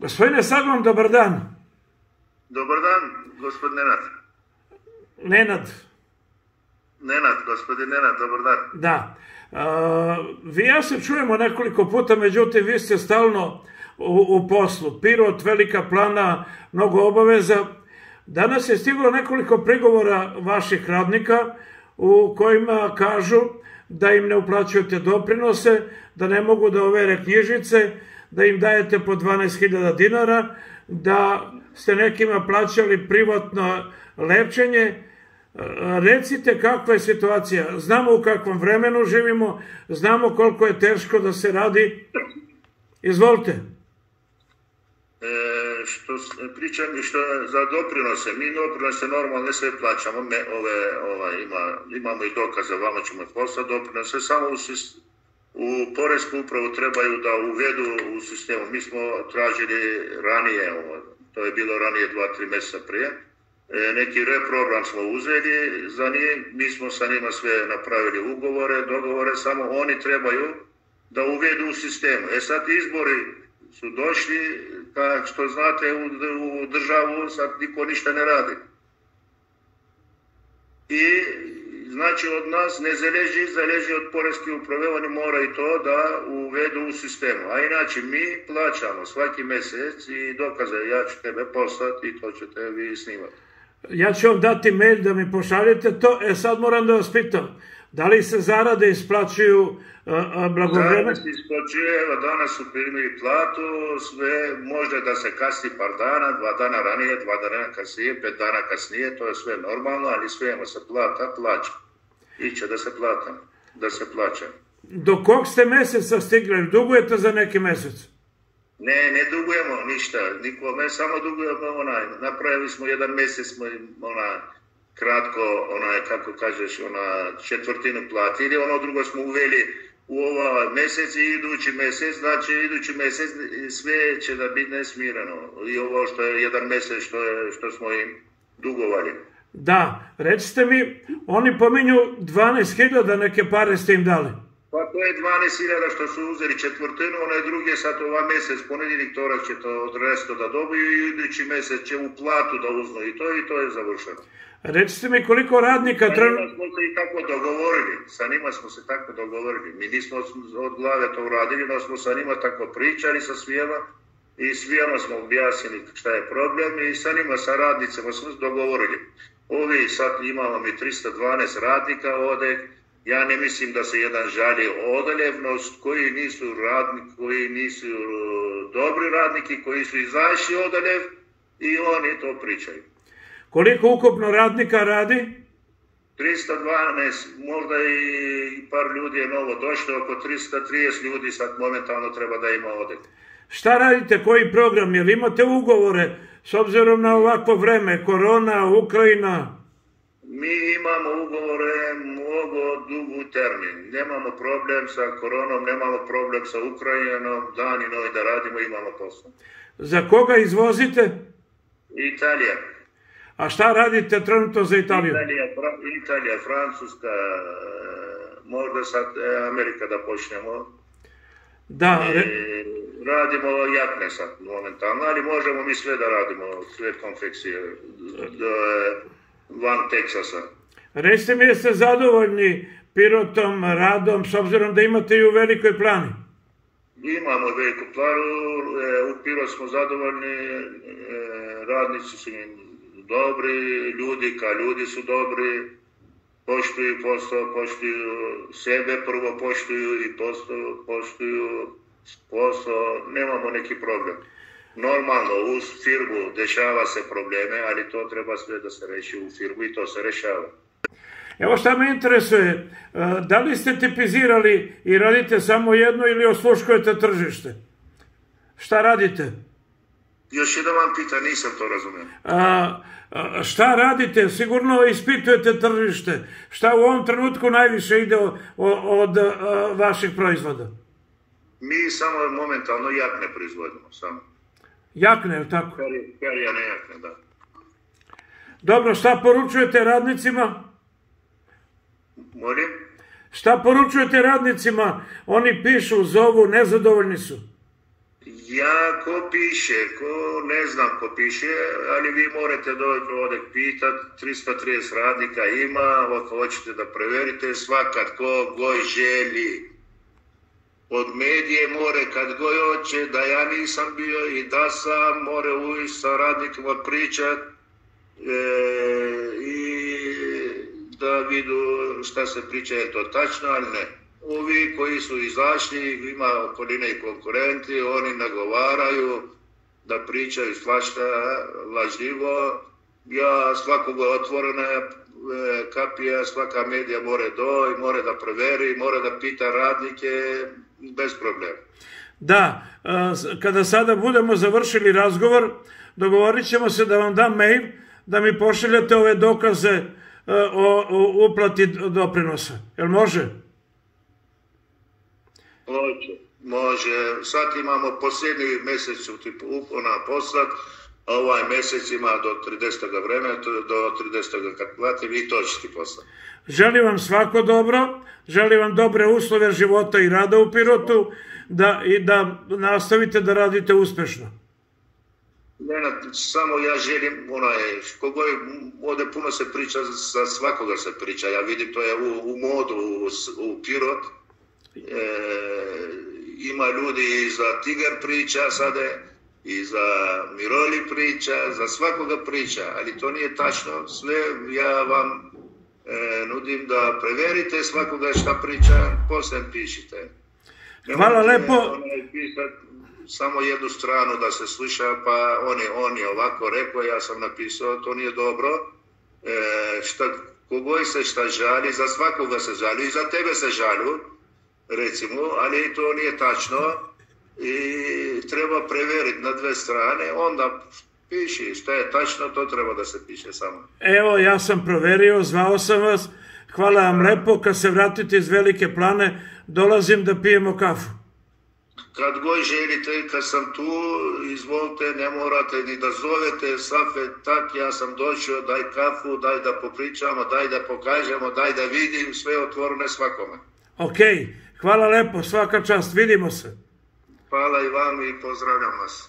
Gospodine Saglom, dobar dan. Dobar dan, gospod Nenad. Nenad. Nenad, gospodin Nenad, dobar dan. Da. Uh, vi ja se čujemo nekoliko puta, međutim, vi ste stalno u, u poslu. Pirot, velika plana, mnogo obaveza. Danas je stiglo nekoliko prigovora vaših radnika u kojima kažu da im ne uplaćujete doprinose, da ne mogu da overe knjižice, da im dajete po 12.000 dinara, da ste nekima plaćali privatno lečenje. Recite kakva je situacija. Znamo u kakvom vremenu živimo, znamo koliko je teško da se radi. Izvolite. E, što pričam što za doprinose, mi doprinose normalno sve plaćamo, me, ove, ova, ima, imamo i dokaze, vama ćemo poslati doprinose, samo u, u Poresku upravu trebaju da uvedu u sistemu. Mi smo tražili ranije, ovo, to je bilo ranije dva, tri meseca prije, e, neki reprogram smo uzeli za njih, mi smo sa njima sve napravili ugovore, dogovore, samo oni trebaju da uvedu u sistemu. E sad izbori su došli, kao što znate, u državu sad niko ništa ne radi. I Значи од нас не залежи, залежи од порески управевани мора и тоа да уведе у система. А иначе ми плачамо сваки месец и доказа ја ќе тебе послат и тоа ќе те ви снимат. Ја ќе вам дати мејл да ми пошалите тоа е сад морам да вас питам. Da li se zarade isplaćuju blagovremeno? Zarade se isplaćuje, danas su primili platu, sve može da se kasni par dana, dva dana ranije, dva dana kasnije, pet dana kasnije, to je sve normalno, ali sve ima se plata, plaća. Iće da se plata, da se plaća. Do kog ste meseca stigli? Dugujete za neki mesec? Ne, ne dugujemo ništa, nikome, samo dugujemo onaj, napravili smo jedan mesec, smo ona, кратко, она е како кажеш, она четвртину платили, оно друго што увели у ова месец и идучи месец, значи идучи месец све ќе да биде смирено. И ова што е еден месец што е, што смо им дуговали. Да, речите ми, они поминју 12.000 неке пари сте им дали. Pa to je 12.000 što su uzeli četvrtinu, onaj drugi sad ova mesec, ponedjeljnik, torak će to od resto da dobiju i idući mesec će u platu da uznu i to i to je završeno. Recite mi koliko radnika... Sa njima smo se i tako dogovorili, sa njima smo se tako dogovorili. Mi nismo od glave to uradili, no smo sa njima tako pričali sa svijema i svijama smo objasnili šta je problem i sa njima, sa radnicama smo se dogovorili. Ovi sad imamo mi 312 radnika ovde, ja ne mislim da se jedan žali odaljevnost, koji nisu radnik, koji nisu dobri radniki, koji su izašli odaljev i oni to pričaju. Koliko ukupno radnika radi? 312, možda i par ljudi je novo došlo, oko 330 ljudi sad momentalno treba da ima ode. Šta radite, koji program, jel imate ugovore s obzirom na ovakvo vreme, korona, Ukrajina? Mi imamo ugovore mnogo dugu termin. Nemamo problem sa koronom, nemamo problem sa Ukrajinom, dan i noć da radimo, imamo posao. Za koga izvozite? Italija. A šta radite trenutno za Italiju? Italija, Fra, Italija Francuska, možda sad e, Amerika da počnemo. Da, re... radimo jakne sad momentalno, ali možemo mi sve da radimo, sve konfekcije van Teksasa. Recite mi, jeste zadovoljni pirotom, radom, s obzirom da imate i u velikoj plani? Imamo veliku planu, e, u Piro smo zadovoljni, e, radnici su dobri, ljudi ka ljudi su dobri, poštuju posao, poštuju sebe, prvo poštuju i posao, poštuju posao, nemamo neki problem. Normalno, uz firmu dešava se probleme, ali to treba sve da se reši u firmu i to se rešava. Evo šta me interesuje, da li ste tipizirali i radite samo jedno ili osluškujete tržište? Šta radite? Još jedan vam pita, nisam to razumio. A, a, šta radite? Sigurno ispitujete tržište. Šta u ovom trenutku najviše ide od, od a, vaših proizvoda? Mi samo momentalno jakne proizvodimo, samo. Jakne, je li tako? Perijane jakne, da. Dobro, šta poručujete radnicima? Molim? Šta poručujete radnicima? Oni pišu, zovu, nezadovoljni su. Ja ko piše, ko ne znam ko piše, ali vi morate doći ovdje pitat, 330 radnika ima, ako hoćete da preverite, svakat ko goj želi. Od medije more kad goj hoće, da ja nisam bio i da sam, more uvijek sa radnikima pričat e, i da vidu šta se priča, je to tačno, ali ne ovi koji su izašli, ima okoline i konkurenti, oni nagovaraju da pričaju svašta lažljivo. Ja svakoga otvorena kapija, svaka medija more do i more da proveri, more da pita radnike bez problema. Da, e, kada sada budemo završili razgovor, dogovorit ćemo se da vam dam mail, da mi pošaljate ove dokaze e, o uplati doprinosa. Jel može? Može. Može. Sad imamo posljednji mjesec u tipu upona poslat, ovaj mjesec ima do 30. vremena, do 30. kad platim i to će ti poslati. Želim vam svako dobro, želim vam dobre uslove života i rada u Pirotu da, i da nastavite da radite uspešno. Ne, samo ja želim, onaj, kogo je, ovdje puno se priča, za svakoga se priča, ja vidim to je u, u modu, u, u Pirot, e, ima ljudi za Tigar priča sada i za Miroli priča, za svakoga priča, ali to nije tačno. Sve ja vam e, nudim da preverite svakoga šta priča, poslije pišite. Hvala lepo. Pisat samo jednu stranu da se sluša, pa on je, on je ovako rekao, ja sam napisao, to nije dobro. E, šta, kogoj se šta žali, za svakoga se žali, i za tebe se žalu recimo, ali to nije tačno i treba preveriti na dve strane, onda piši šta je tačno, to treba da se piše samo. Evo, ja sam proverio, zvao sam vas, hvala vam lepo, kad se vratite iz Velike plane, dolazim da pijemo kafu. Kad god želite, kad sam tu, izvolite, ne morate ni da zovete, safe, tak, ja sam došao, daj kafu, daj da popričamo, daj da pokažemo, daj da vidim, sve otvorene svakome. Okej, okay. Hvala lepo, svaka čast, vidimo se. Hvala i vam i pozdravljam vas.